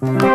Bye.